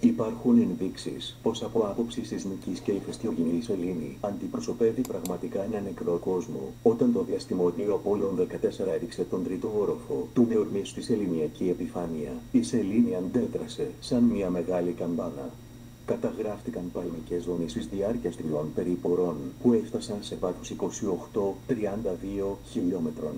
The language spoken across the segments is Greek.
Υπάρχουν ενδείξεις πως από άποψη σεισμικής και ηφαιστειογενή η σελήνη αντιπροσωπεύει πραγματικά ένα νεκρό κόσμο. Όταν το διαστημόπλιο Απόλλων 14 έριξε τον τρίτο όροφο του νεορμής στη σεληνιακή επιφάνεια, η σελήνη αντέδρασε σαν μια μεγάλη καμπάνα. Καταγράφτηκαν παλμικές δονήσεις διάρκειας τριών περιπορών που έφτασαν σε βάθος 28-32 χιλιόμετρων.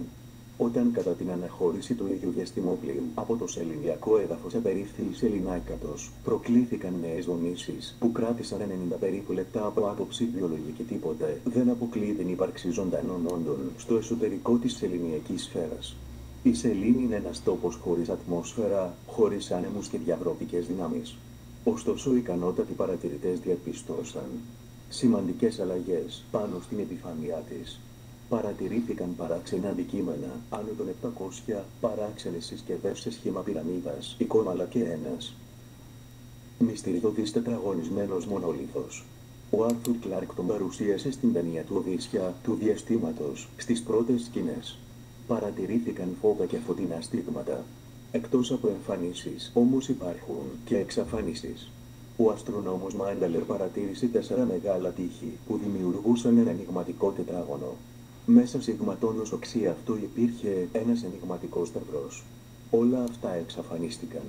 Όταν κατά την αναχώρηση του ίδιου διαστημόπλοιου από το σεληνιακό έδαφος απερίφθη η σεληνάκατος, προκλήθηκαν νέες δονήσεις που κράτησαν 90 περίπου λεπτά από άποψη βιολογική τίποτε. Δεν αποκλεί την ύπαρξη ζωντανών όντων στο εσωτερικό της σεληνιακής σφαίρας. Η σελήνη είναι ένας τόπος χωρίς ατμόσφαιρα, χωρίς άνεμους και διαβρотικές δυνάμεις. Ωστόσο οι ικανότατοι παρατηρητές διαπιστώσαν σημαντικές αλλαγές πάνω στην επιφάνειά της. Παρατηρήθηκαν παράξενα αντικείμενα, άνω των 700 παράξενες συσκευές σε σχήμα πυραμίδας, εικόνα και ένας. Μυστηριώδης τετραγωνισμένος μονόλιθος. Ο Άρθουρ Κλάρκ τον παρουσίασε στην ταινία του Οδύσσια του διαστήματος, στις πρώτες σκηνές. Παρατηρήθηκαν φώτα και φωτεινά στίγματα, Εκτός από εμφανίσεις, όμως υπάρχουν και εξαφανίσεις. Ο αστρονόμος Μάινταλερ παρατήρησε τέσσερα μεγάλα τείχη που δημιουργούσαν ένα ενηγματικό τετράγωνο. Μέσα σε όσο οξύ αυτό υπήρχε ένας ενηγματικός σταυρός. Όλα αυτά εξαφανίστηκαν.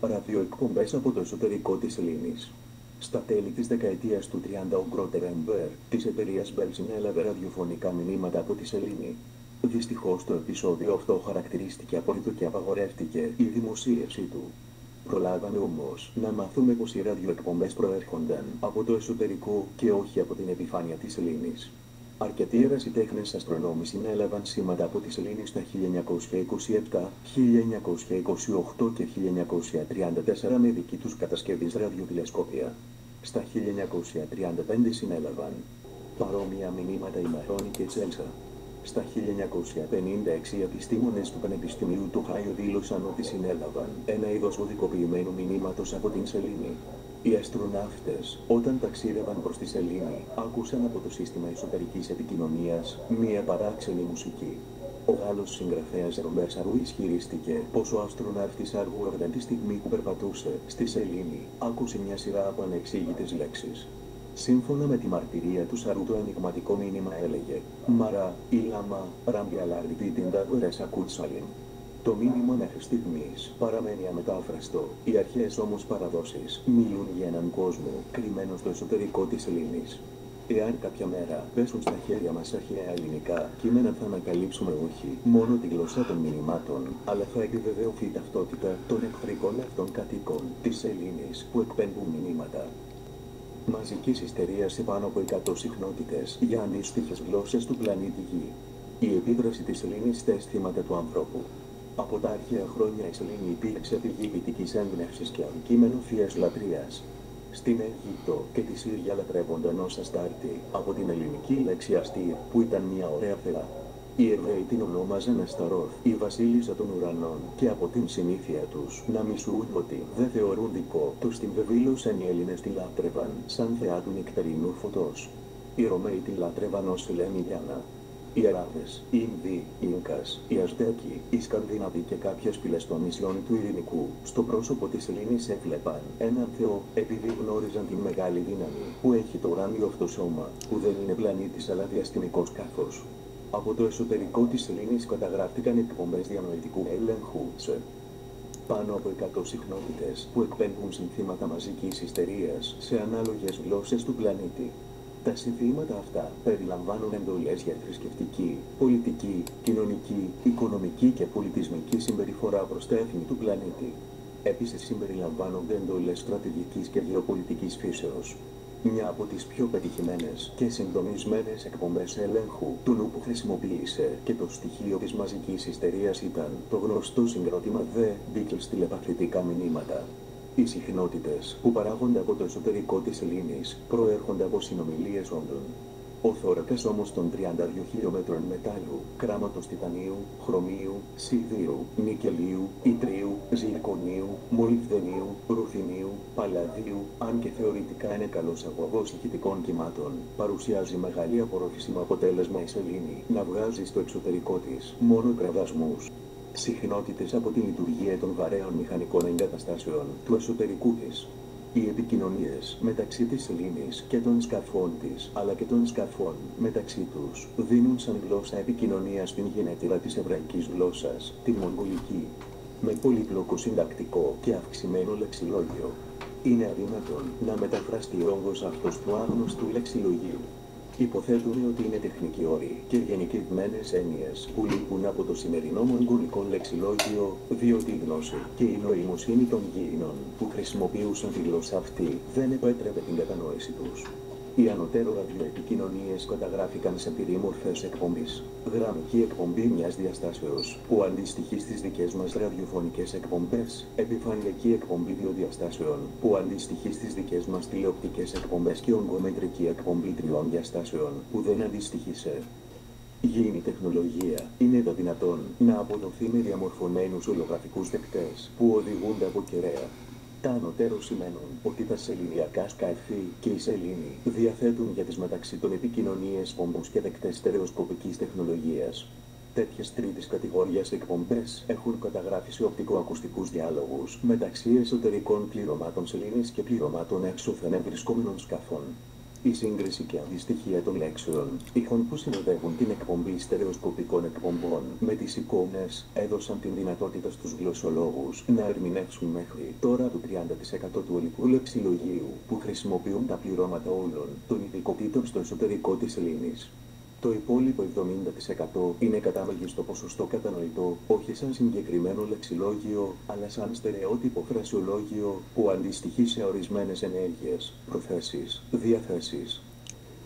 Ραδιοεκπομπές από το εσωτερικό της Ελλήνης. Στα τέλη της δεκαετίας του 30 ο Γκρότερ Εμπέρ της εταιρείας Μπέλσιν έλαβε ραδιοφωνικά μηνύματα από τη Σελήνη. Δυστυχώς το επεισόδιο αυτό χαρακτηρίστηκε απόλυτο και απαγορεύτηκε η δημοσίευση του. Προλάβαμε όμως να μάθουμε πως οι ραδιοεκπομπές προέρχονταν από το εσωτερικό και όχι από την επιφάνεια της Ελλήνης. Αρκετοί ερασιτέχνες αστρονόμοι συνέλαβαν σήματα από τη Σελήνη στα 1927, 1928 και 1934 με δική τους κατασκευής ραδιοτηλεσκόπια. Στα 1935 συνέλαβαν παρόμοια μηνύματα η Μαρόνι και Τσέλσα. Στα 1956 οι επιστήμονες του Πανεπιστημίου του Χάιο δήλωσαν ότι συνέλαβαν ένα είδος οδικοποιημένου μηνύματος από την σελήνη. Οι αστροναύτες, όταν ταξίδευαν προς τη σελήνη, άκουσαν από το σύστημα εσωτερικής επικοινωνίας μία παράξενη μουσική. Ο Γάλλος συγγραφέας Ρομπέρ ισχυρίστηκε πως ο αστροναύτης Αργού τη στιγμή που περπατούσε στη σελήνη, άκουσε μια σειρά από ανεξήγητες λέξεις. Σύμφωνα με τη μαρτυρία του Σαρού το ενηγματικό μήνυμα έλεγε «Μαρά, Ιλάμα, Ραμπιαλάρι Τίτιντα Βερέσα Κουτσάλιν». Το μήνυμα μέχρι στιγμής παραμένει αμετάφραστο. Οι αρχαίες όμως παραδόσεις μιλούν για έναν κόσμο κρυμμένο στο εσωτερικό της Ελλήνης. Εάν κάποια μέρα πέσουν στα χέρια μας αρχαία ελληνικά κείμενα θα ανακαλύψουμε όχι μόνο τη γλώσσα των μηνυμάτων, αλλά θα επιβεβαιωθεί η ταυτότητα των εχθρικών αυτών κατοίκων της Ελλήνης που εκπέμπουν μηνύματα μαζικής ιστερίας σε πάνω από 100 συχνότητες για ανίστοιχες γλώσσες του πλανήτη Γη. Η επίδραση της σελήνης στα αισθήματα του ανθρώπου. Από τα αρχαία χρόνια η σελήνη υπήρξε πηγή ποιητικής έμπνευσης και αντικείμενο θείας λατρείας. Στην Αίγυπτο και τη Σύρια λατρεύονταν ως αστάρτη από την ελληνική λέξη αστή που ήταν μια ωραία θεά. Οι Εβραίοι την ονόμαζαν Ασταρόθ, η βασίλισσα των ουρανών, και από την συνήθεια τους να μισούν ότι δεν θεωρούν δικό τους την βεβήλωσαν οι Έλληνες τη λάτρευαν, σαν θεά του νυχτερινού φωτός. Οι Ρωμαίοι τη λάτρευαν ως Γιάννα. Οι Αράβες, οι Ινδοί, οι Ινκάς, οι Αζτέκοι, οι Σκανδιναβοί και κάποιες φυλές των νησιών του Ειρηνικού, στο πρόσωπο της Ελλήνης έβλεπαν έναν Θεό επειδή γνώριζαν την μεγάλη δύναμη που έχει το ουράνιο αυτό σώμα, που δεν είναι πλανήτης αλλά διαστημικός κάθος. Από το εσωτερικό της σελήνης καταγράφτηκαν εκπομπές διανοητικού έλεγχου σε πάνω από 100 συχνότητες που εκπέμπουν συνθήματα μαζικής ιστερίας σε ανάλογες γλώσσες του πλανήτη. Τα συνθήματα αυτά περιλαμβάνουν εντολές για θρησκευτική, πολιτική, κοινωνική, οικονομική και πολιτισμική συμπεριφορά προς τα έθνη του πλανήτη. Επίσης συμπεριλαμβάνονται εντολές στρατηγικής και γεωπολιτικής φύσεως μια από τις πιο πετυχημένες και συντονισμένες εκπομπές ελέγχου του νου που χρησιμοποίησε και το στοιχείο της μαζικής ιστερίας ήταν το γνωστό συγκρότημα The Beatles τηλεπαθητικά μηνύματα. Οι συχνότητες που παράγονται από το εσωτερικό της Ελλήνης προέρχονται από συνομιλίες όντων ο θώρακας όμως των 32 χιλιόμετρων μετάλλου, κράματος τιτανίου, χρωμίου, σιδήρου, νικελίου, ιτρίου, ζυρκονίου, μολυβδενίου, ρουθινίου, παλαδίου, αν και θεωρητικά είναι καλός αγωγός ηχητικών κυμάτων, παρουσιάζει μεγάλη απορροφησιμο αποτέλεσμα η σελήνη να βγάζει στο εξωτερικό της μόνο κραδασμούς. Συχνότητες από τη λειτουργία των βαρέων μηχανικών εγκαταστάσεων του εσωτερικού της. Οι επικοινωνίες μεταξύ της σελήνης και των σκαφών της, αλλά και των σκαφών μεταξύ τους, δίνουν σαν γλώσσα επικοινωνίας στην γενέτειρα της εβραϊκής γλώσσας, τη μογγολική. Με πολύπλοκο συντακτικό και αυξημένο λεξιλόγιο. Είναι αδύνατον να μεταφραστεί ο όγκος αυτός του άγνωστου λεξιλογίου. Υποθέτουμε ότι είναι τεχνικοί όροι και γενικευμένες έννοιες που λείπουν από το σημερινό μογγολικό λεξιλόγιο, διότι η γνώση και η νοημοσύνη των γήινων που χρησιμοποιούσαν τη γλώσσα αυτή δεν επέτρεπε την κατανόηση τους. Οι ανωτέρω ραδιοεπικοινωνίες καταγράφηκαν σε πυρήμορφες εκπομπής. Γραμμική εκπομπή μιας διαστάσεως, που αντιστοιχεί στις δικές μας ραδιοφωνικές εκπομπές. Επιφανειακή εκπομπή δύο διαστάσεων, που αντιστοιχεί στις δικές μας τηλεοπτικές εκπομπές και ογκομετρική εκπομπή τριών διαστάσεων, που δεν αντιστοιχεί σε Γίνει τεχνολογία, είναι το δυνατόν να αποδοθεί με διαμορφωμένους ολογραφικούς δεκτές που οδηγούνται από κεραία. Τα ανωτέρω σημαίνουν ότι τα σεληνιακά σκάφη και οι σελήνοι διαθέτουν για τις μεταξύ των επικοινωνίες πομπούς και δεκτές στερεοσκοπικής τεχνολογίας. Τέτοιες τρίτης κατηγορίας εκπομπές έχουν καταγράφει σε οπτικοακουστικούς διάλογους μεταξύ εσωτερικών πληρωμάτων σελήνης και πληρωμάτων έξωθεν ευρισκόμενων σκαφών. Η σύγκριση και αντιστοιχεία των λέξεων, ήχων που συνοδεύουν την εκπομπή στερεοσκοπικών εκπομπών με τις εικόνες έδωσαν την δυνατότητα στους γλωσσολόγους να ερμηνεύσουν μέχρι τώρα το 30% του ολικού λεξιλογίου που χρησιμοποιούν τα πληρώματα όλων των ειδικοτήτων στο εσωτερικό της Ελλήνης. Το υπόλοιπο 70% είναι κατά μέγιστο ποσοστό κατανοητό, όχι σαν συγκεκριμένο λεξιλόγιο, αλλά σαν στερεότυπο φρασιολόγιο που αντιστοιχεί σε ορισμένες ενέργειες, προθέσεις, διαθέσεις,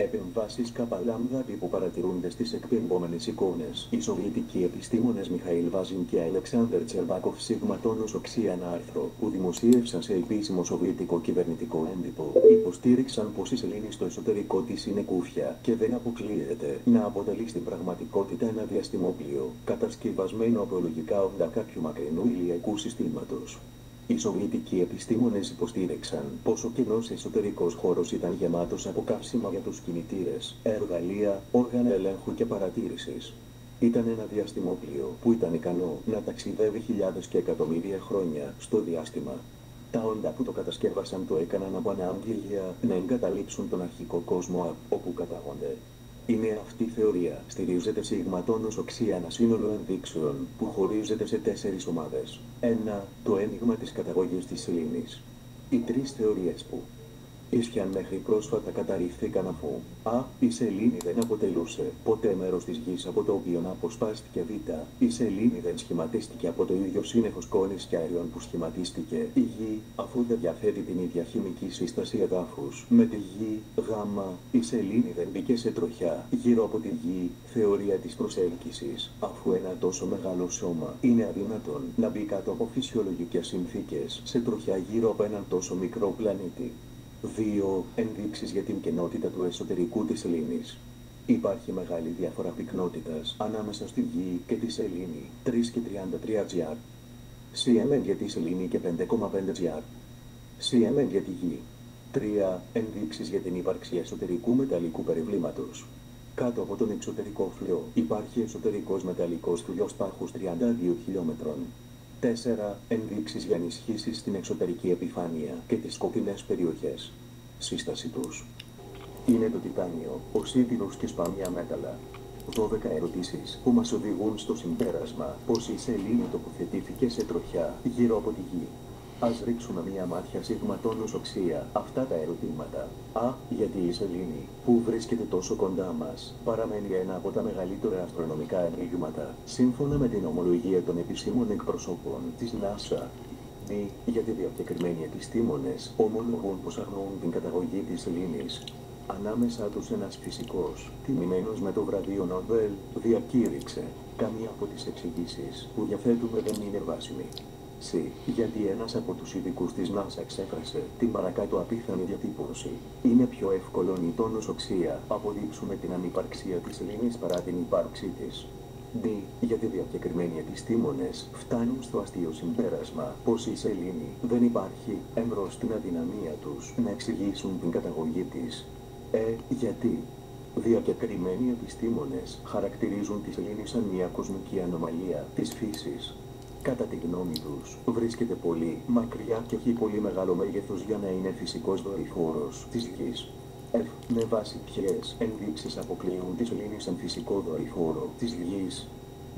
Επεμβάσεις καπαλάμδα που παρατηρούνται στις εκπαιμπόμενες εικόνες. Οι σοβιετικοί επιστήμονες Μιχαήλ Βάζιν και Αλεξάνδρ Τσερβάκοφ σιγματώνος οξύ ένα άρθρο που δημοσίευσαν σε επίσημο σοβιετικό κυβερνητικό έντυπο. Υποστήριξαν πως η σελήνη στο εσωτερικό της είναι κούφια και δεν αποκλείεται να αποτελεί στην πραγματικότητα ένα διαστημόπλιο, κατασκευασμένο από λογικά όντα κάποιου μακρινού ηλιακού συστήματος. Οι Σοβιετικοί επιστήμονες υποστήριξαν πως ο κοινός εσωτερικός χώρος ήταν γεμάτος από καύσιμα για τους κινητήρες, εργαλεία, όργανα ελέγχου και παρατήρησης. Ήταν ένα διαστημόπλιο που ήταν ικανό να ταξιδεύει χιλιάδες και εκατομμύρια χρόνια στο διάστημα. Τα όντα που το κατασκεύασαν το έκαναν από ανάγκη για να εγκαταλείψουν τον αρχικό κόσμο όπου κατάγονται. Είναι αυτή η θεωρία. Στηρίζεται σε ηγματώνος οξύ ένα σύνολο ενδείξεων που χωρίζεται σε τέσσερις ομάδες. Ένα, το αίνιγμα της καταγωγής της σελήνης. Οι τρεις θεωρίες που ίσχυαν μέχρι πρόσφατα καταρριφθήκαν αφού Α. Η σελήνη δεν αποτελούσε ποτέ μέρος της γης από το οποίο να αποσπάστηκε Β. Η σελήνη δεν σχηματίστηκε από το ίδιο σύννεφο σκόνης και αεριών που σχηματίστηκε η γη, αφού δεν διαθέτει την ίδια χημική σύσταση εδάφους. Με τη γη Γ. Η σελήνη δεν μπήκε σε τροχιά γύρω από τη γη, θεωρία της προσέλκυσης, αφού ένα τόσο μεγάλο σώμα είναι αδύνατον να μπει κάτω από φυσιολογικές συνθήκες σε τροχιά γύρω από έναν τόσο μικρό πλανήτη. 2. Ενδείξεις για την κενότητα του εσωτερικού της σελήνης. Υπάρχει μεγάλη διαφορά πυκνότητας ανάμεσα στη Γη και τη σελήνη, 3 και 33 GR. CMN για τη σελήνη και 5,5 GR. CMN για τη Γη. 3. Ενδείξεις για την ύπαρξη εσωτερικού μεταλλικού περιβλήματος. Κάτω από τον εξωτερικό φλοιό υπάρχει εσωτερικός μεταλλικός φλοιός πάχους 32 χιλιόμετρων. 4. Ενδείξεις για ενισχύσεις στην εξωτερική επιφάνεια και τις σκοτεινές περιοχές. Σύσταση τους. Είναι το τιτάνιο, ο σίδηρος και σπάνια μέταλλα. 12 ερωτήσεις που μας οδηγούν στο συμπέρασμα πως η σελήνη τοποθετήθηκε σε τροχιά γύρω από τη γη. Ας ρίξουμε μία μάτια σιγματώνως οξία αυτά τα ερωτήματα. Α, γιατί η σελήνη, που βρίσκεται τόσο κοντά μας, παραμένει ένα από τα μεγαλύτερα αστρονομικά ενίγματα, σύμφωνα με την ομολογία των επισήμων εκπροσώπων της NASA. Δ, γιατί διακεκριμένοι επιστήμονες ομολογούν πως αγνοούν την καταγωγή της σελήνης. Ανάμεσα τους ένας φυσικός, τιμημένος με το βραβείο Νόμπελ, διακήρυξε. Καμία από τις εξηγήσεις που διαθέτουμε δεν είναι βάσιμη. Σι, γιατί ένας από τους ειδικούς της NASA εξέφρασε την παρακάτω απίθανη διατύπωση. Είναι πιο εύκολο νητόνος οξία αποδείξουμε την ανυπαρξία της Ελλήνης παρά την ύπαρξή της. Δ, γιατί διακεκριμένοι επιστήμονες φτάνουν στο αστείο συμπέρασμα πως η σελήνη δεν υπάρχει εμπρός στην αδυναμία τους να εξηγήσουν την καταγωγή της. Ε, γιατί; Διακεκριμένοι επιστήμονες χαρακτηρίζουν τη σελήνη σαν μια κοσμική ανομαλία της φύσης. Κατά τη γνώμη τους, βρίσκεται πολύ μακριά και έχει πολύ μεγάλο μέγεθος για να είναι φυσικός δορυφόρος της γης. F. Με βάση ποιες ενδείξεις αποκλείουν τη σελήνη σαν φυσικό δορυφόρο της γης;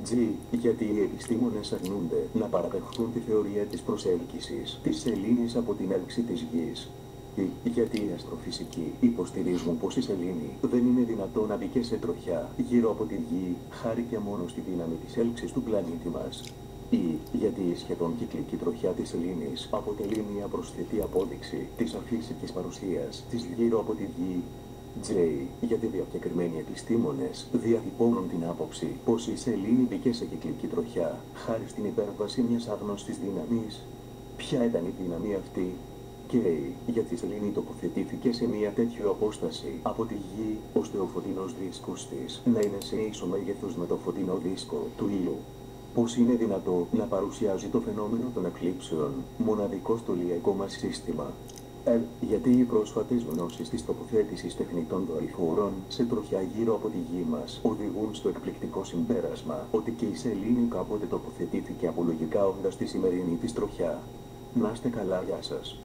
G. Γιατί οι επιστήμονες αρνούνται να παραδεχθούν τη θεωρία της προσέλκυσης της σελήνης από την έλξη της γης. E. Γιατί οι αστροφυσικοί υποστηρίζουν πως η σελήνη δεν είναι δυνατόν να μπει και σε τροχιά γύρω από τη γη, χάρη και μόνο στη δύναμη της έλξης του πλανήτη μας. Ή γιατί η σχεδόν κυκλική τροχιά της σελήνης αποτελεί μια προσθετή απόδειξη της αφύσικης παρουσίας της γύρω από τη γη J. Γιατί διακεκριμένοι επιστήμονες διατυπώνουν την άποψη πως η σελήνη μπήκε σε κυκλική τροχιά χάρη στην υπέρβαση μιας άγνωστης δύναμης. Ποια ήταν η δύναμη αυτή; K. Γιατί η σελήνη τοποθετήθηκε σε μια τέτοια απόσταση από τη γη ώστε ο φωτεινός δίσκος της να είναι σε ίσο μέγεθος με το φωτεινό δίσκο του ήλιου. Πώς είναι δυνατό να παρουσιάζει το φαινόμενο των εκλήψεων μοναδικό στο λιακό μας σύστημα; Ε, γιατί οι πρόσφατες γνώσεις της τοποθέτησης τεχνητών δορυφόρων σε τροχιά γύρω από τη γη μας οδηγούν στο εκπληκτικό συμπέρασμα ότι και η σελήνη κάποτε τοποθετήθηκε απολογικά όντας τη σημερινή της τροχιά. Να είστε καλά, γεια σας.